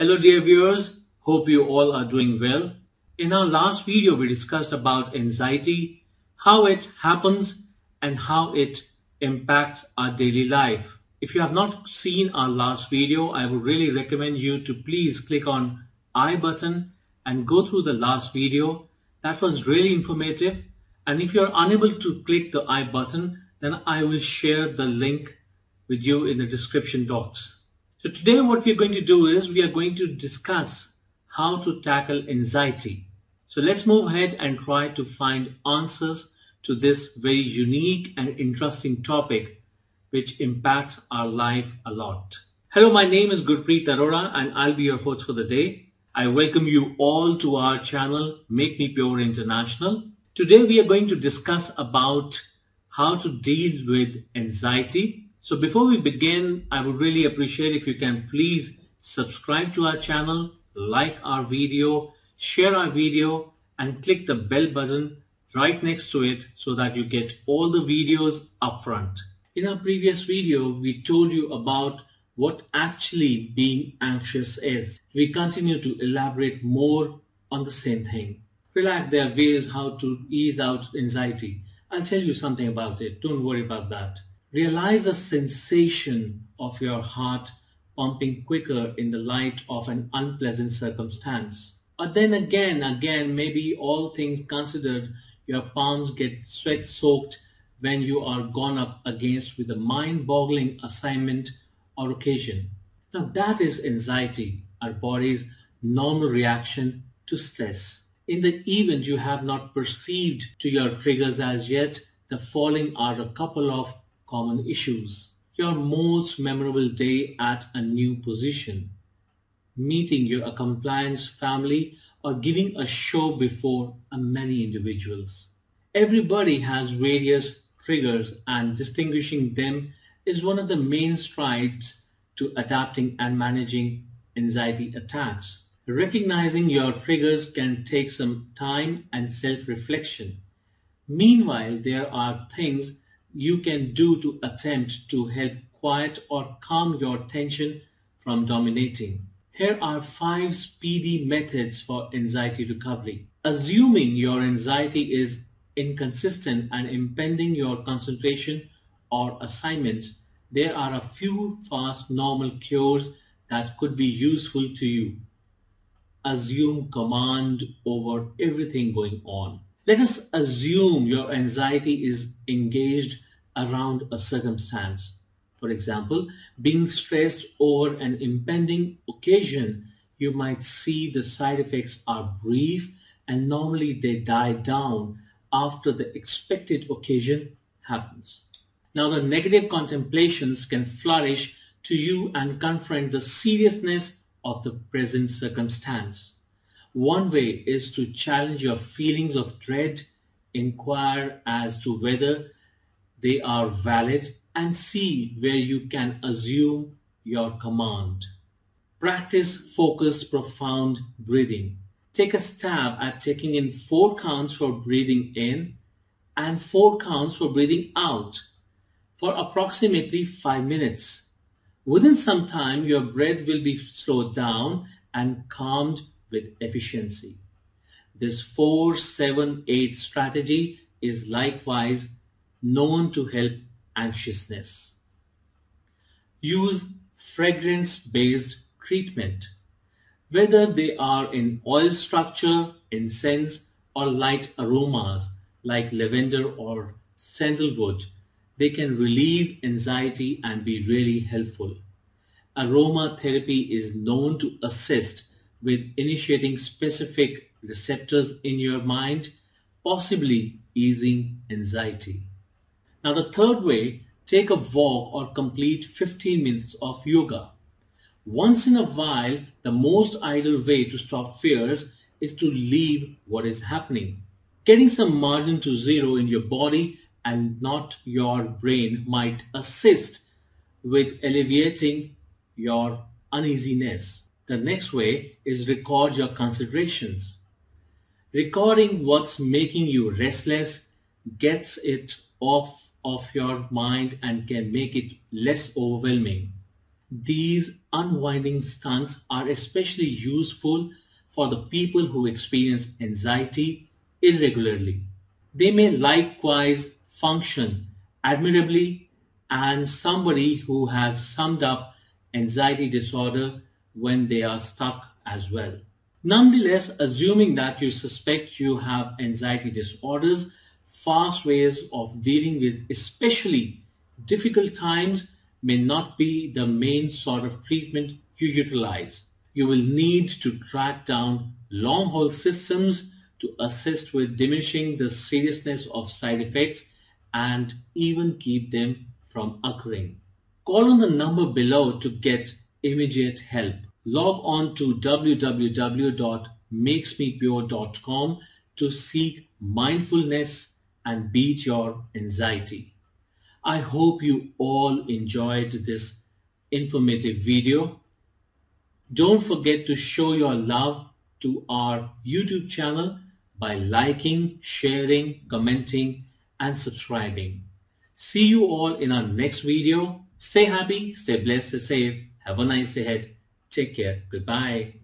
Hello dear viewers, hope you all are doing well. In our last video we discussed about anxiety, how it happens and how it impacts our daily life. If you have not seen our last video, I would really recommend you to please click on I button and go through the last video. That was really informative and if you're unable to click the I button, then I will share the link with you in the description box. So today what we're going to do is we are going to discuss how to tackle anxiety. So let's move ahead and try to find answers to this very unique and interesting topic which impacts our life a lot. Hello, my name is Gurpreet Arora and I'll be your host for the day. I welcome you all to our channel Make Me Pure International. Today we are going to discuss about how to deal with anxiety so before we begin, I would really appreciate if you can please subscribe to our channel, like our video, share our video and click the bell button right next to it so that you get all the videos upfront. In our previous video, we told you about what actually being anxious is. We continue to elaborate more on the same thing. Relax, there are ways how to ease out anxiety. I'll tell you something about it. Don't worry about that. Realize the sensation of your heart pumping quicker in the light of an unpleasant circumstance. Or then again, again, maybe all things considered, your palms get sweat soaked when you are gone up against with a mind-boggling assignment or occasion. Now that is anxiety, our body's normal reaction to stress. In the event you have not perceived to your triggers as yet, the following are a couple of common issues. Your most memorable day at a new position, meeting your compliance family or giving a show before many individuals. Everybody has various triggers and distinguishing them is one of the main strides to adapting and managing anxiety attacks. Recognizing your triggers can take some time and self-reflection. Meanwhile, there are things you can do to attempt to help quiet or calm your tension from dominating. Here are five speedy methods for anxiety recovery. Assuming your anxiety is inconsistent and impeding your concentration or assignments, there are a few fast normal cures that could be useful to you. Assume command over everything going on. Let us assume your anxiety is engaged around a circumstance. For example, being stressed over an impending occasion, you might see the side effects are brief and normally they die down after the expected occasion happens. Now the negative contemplations can flourish to you and confront the seriousness of the present circumstance. One way is to challenge your feelings of dread, inquire as to whether they are valid and see where you can assume your command. Practice focused profound breathing. Take a stab at taking in four counts for breathing in and four counts for breathing out for approximately five minutes. Within some time, your breath will be slowed down and calmed with efficiency. This 4-7-8 strategy is likewise known to help anxiousness. Use fragrance-based treatment. Whether they are in oil structure, incense, or light aromas like lavender or sandalwood, they can relieve anxiety and be really helpful. Aromatherapy is known to assist with initiating specific receptors in your mind, possibly easing anxiety. Now the third way, take a walk or complete 15 minutes of yoga. Once in a while, the most ideal way to stop fears is to leave what is happening. Getting some margin to zero in your body and not your brain might assist with alleviating your uneasiness. The next way is record your considerations. Recording what's making you restless gets it off of your mind and can make it less overwhelming. these unwinding stunts are especially useful for the people who experience anxiety irregularly. They may likewise function admirably and somebody who has summed up anxiety disorder when they are stuck as well. Nonetheless, assuming that you suspect you have anxiety disorders, fast ways of dealing with especially difficult times may not be the main sort of treatment you utilize. You will need to track down long haul systems to assist with diminishing the seriousness of side effects and even keep them from occurring. Call on the number below to get immediate help. Log on to www.makesmepure.com to seek mindfulness and beat your anxiety. I hope you all enjoyed this informative video. Don't forget to show your love to our YouTube channel by liking, sharing, commenting, and subscribing. See you all in our next video. Stay happy, stay blessed, stay safe. Have a nice day ahead. Take care. Goodbye.